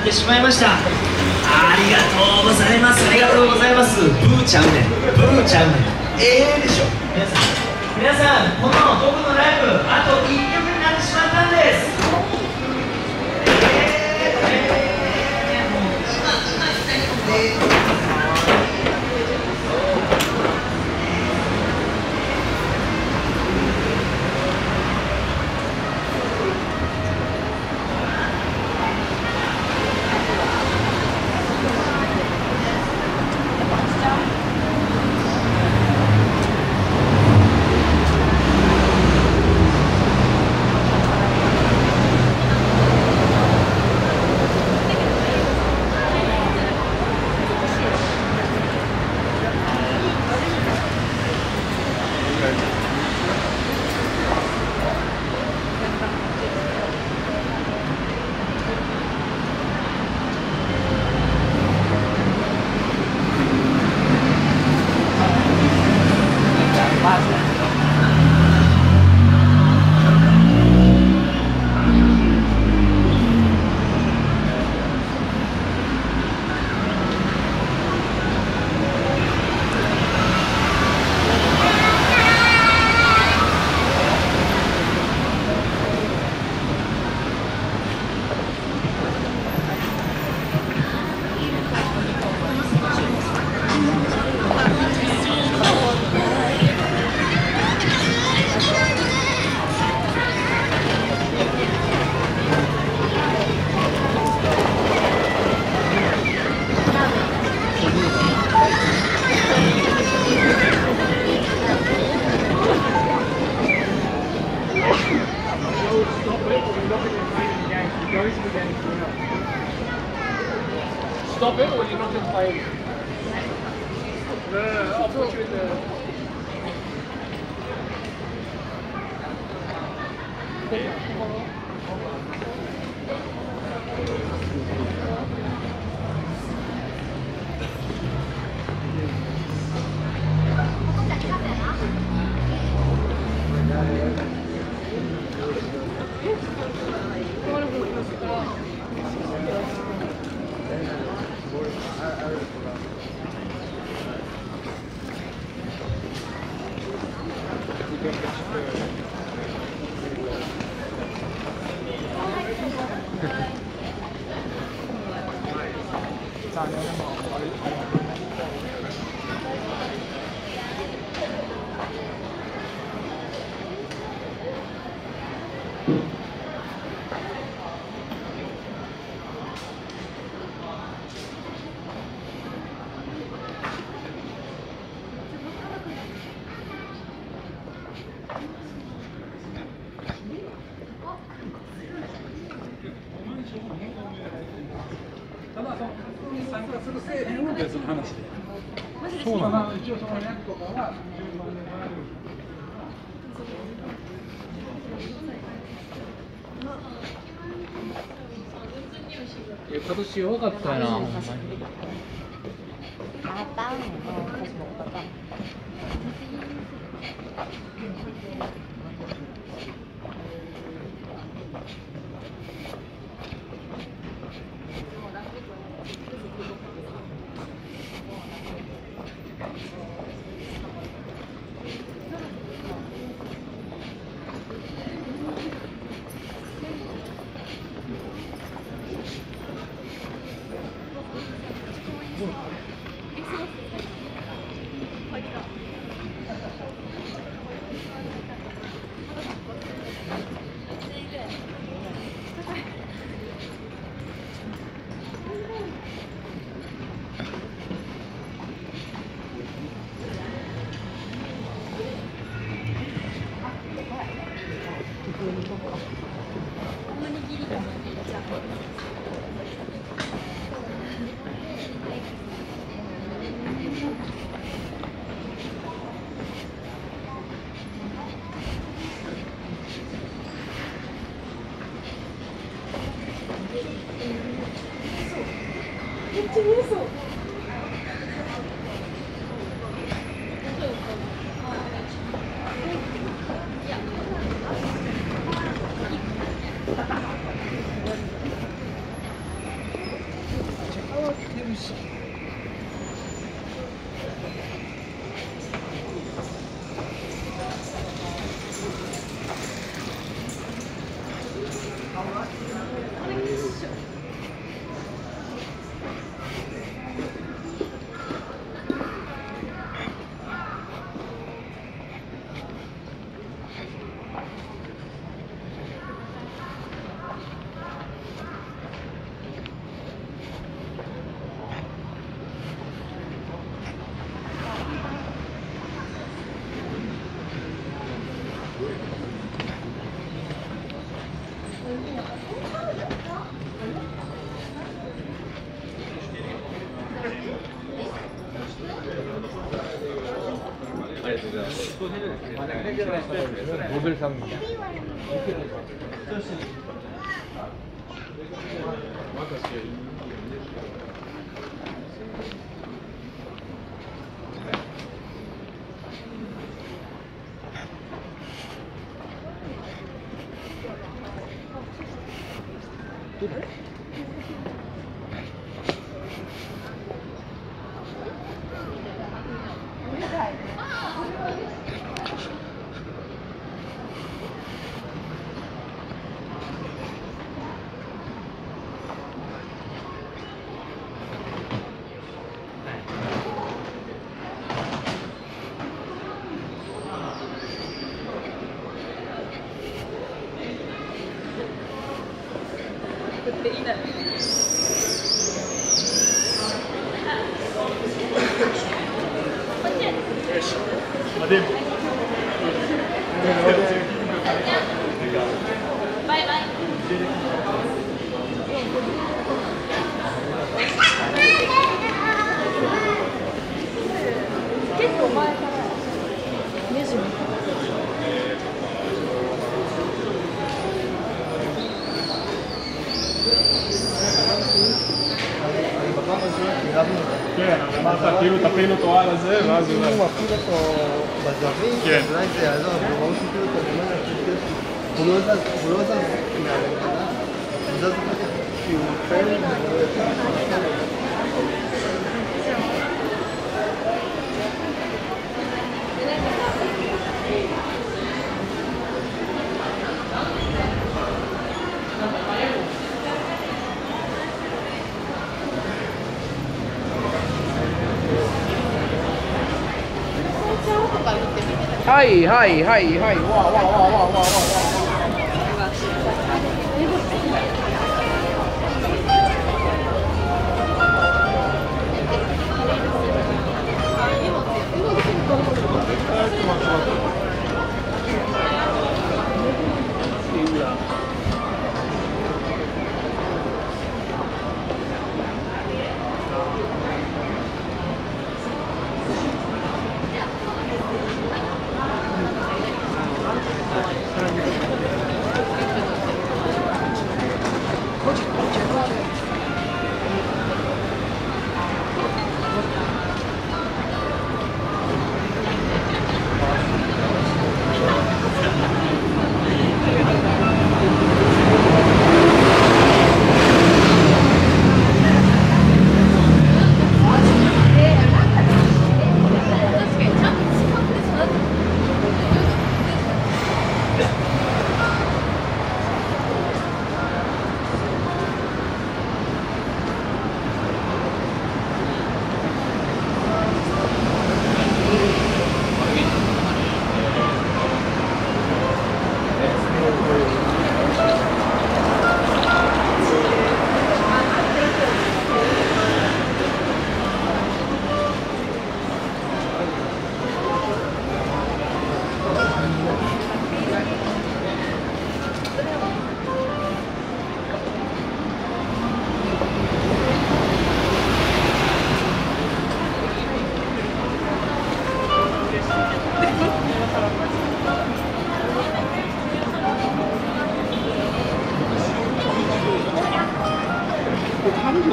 ってしまいました。今年弱かったよな。ほんまにくう。めっちゃ嘘。 모델 상입니다. tienen vacilas o a intentar de manera はいはいはいはいわわわわわわわ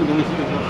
정신이 없어.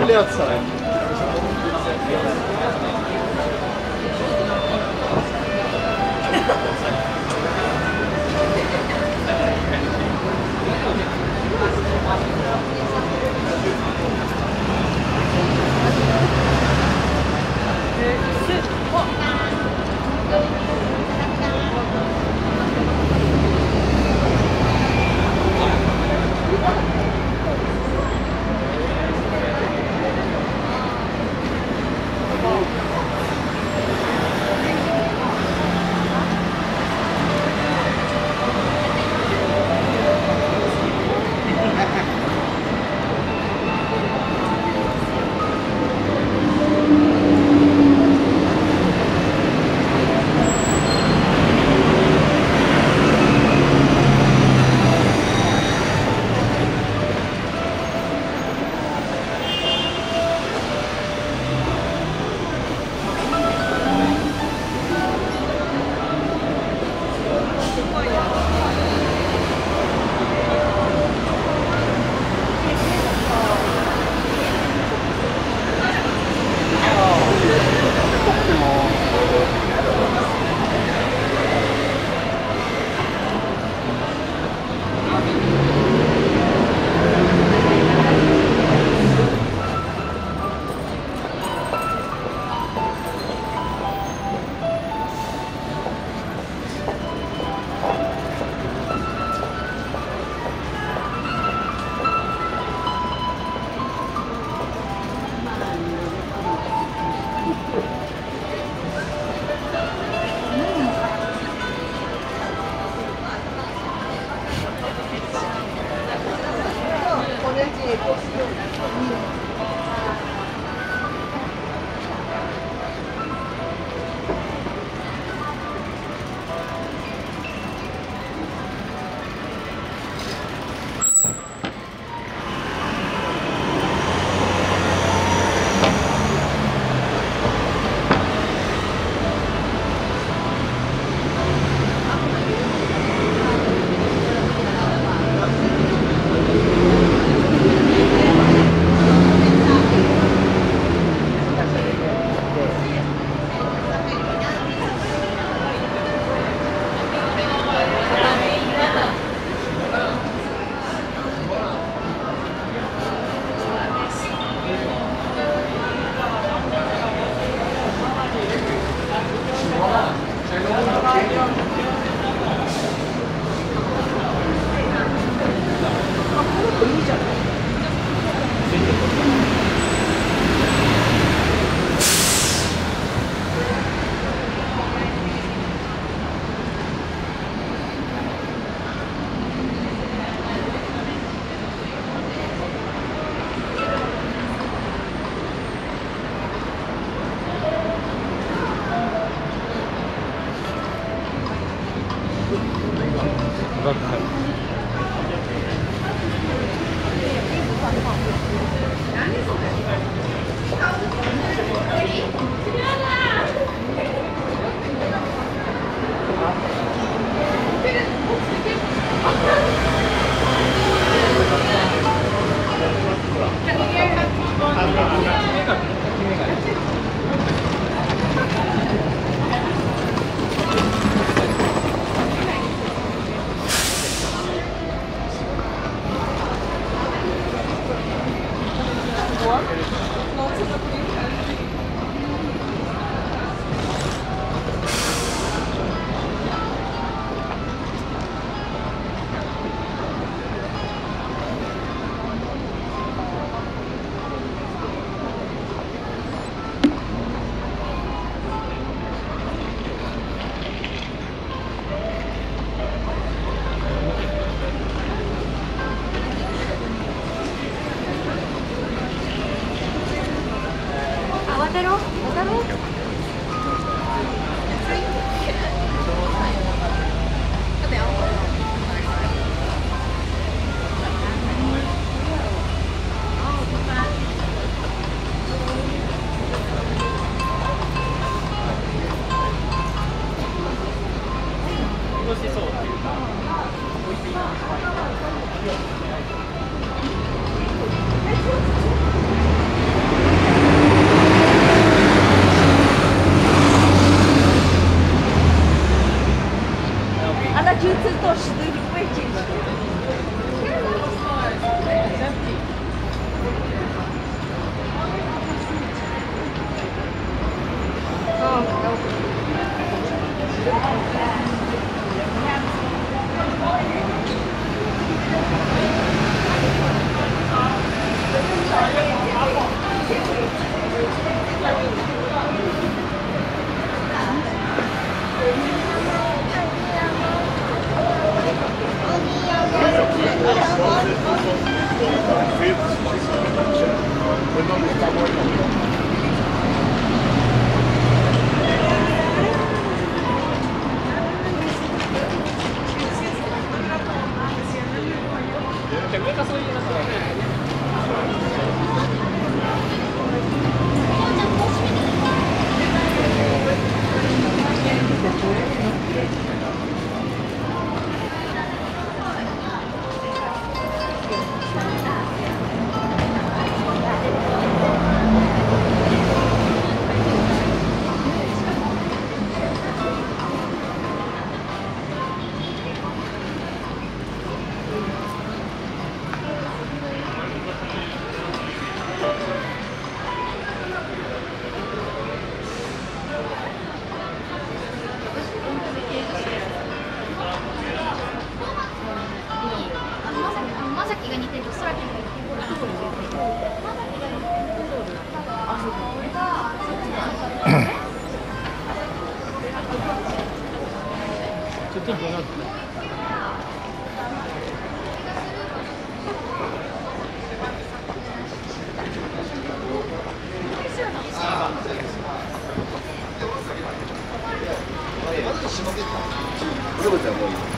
Отдаляться. 渡ろう。が似て。るとな。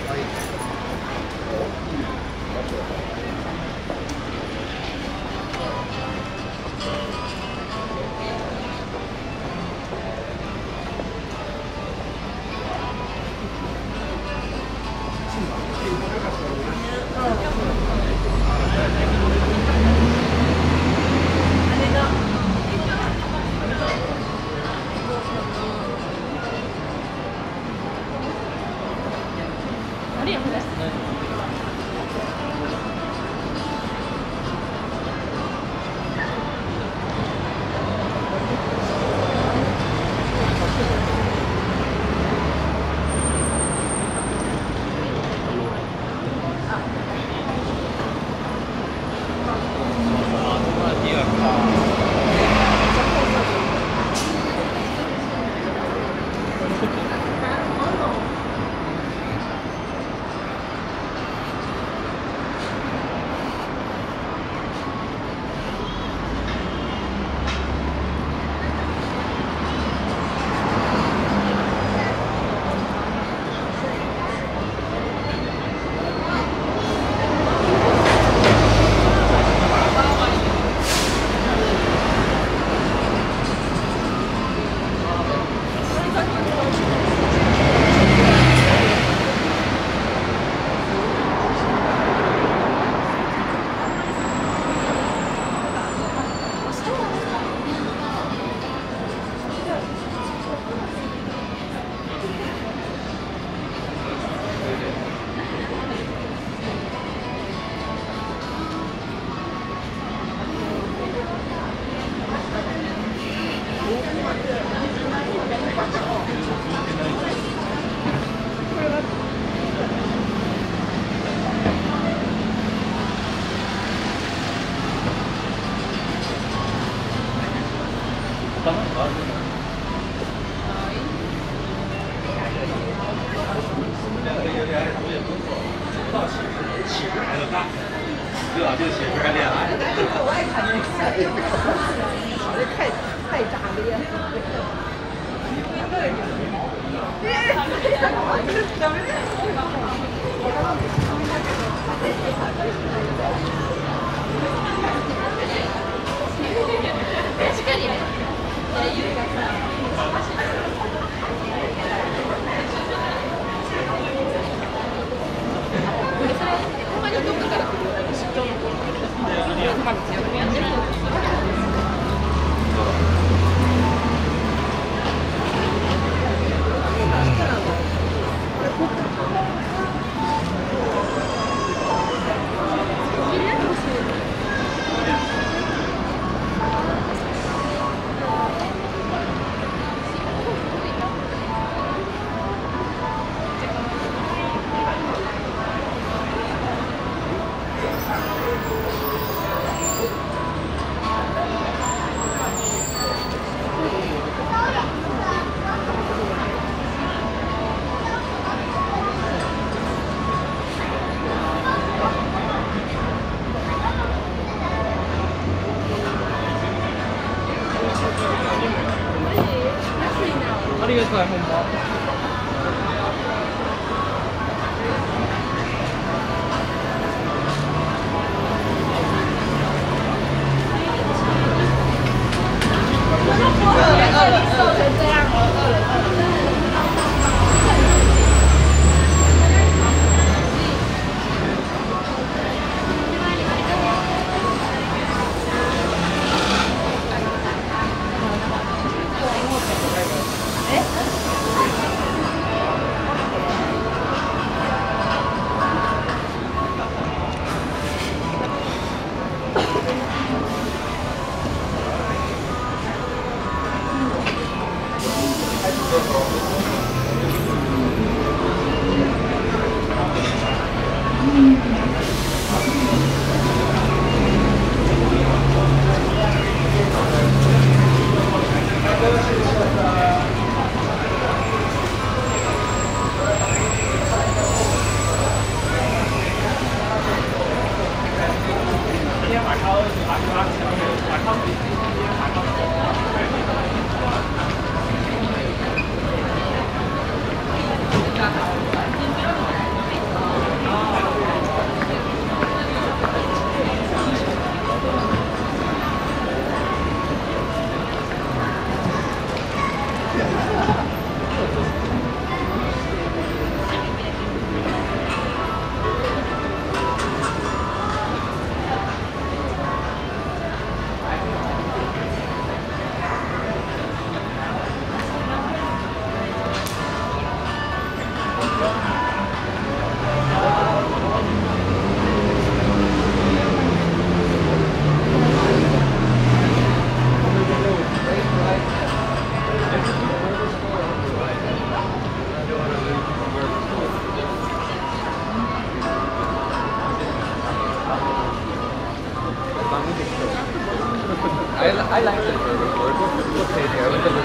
Thank you. I like it.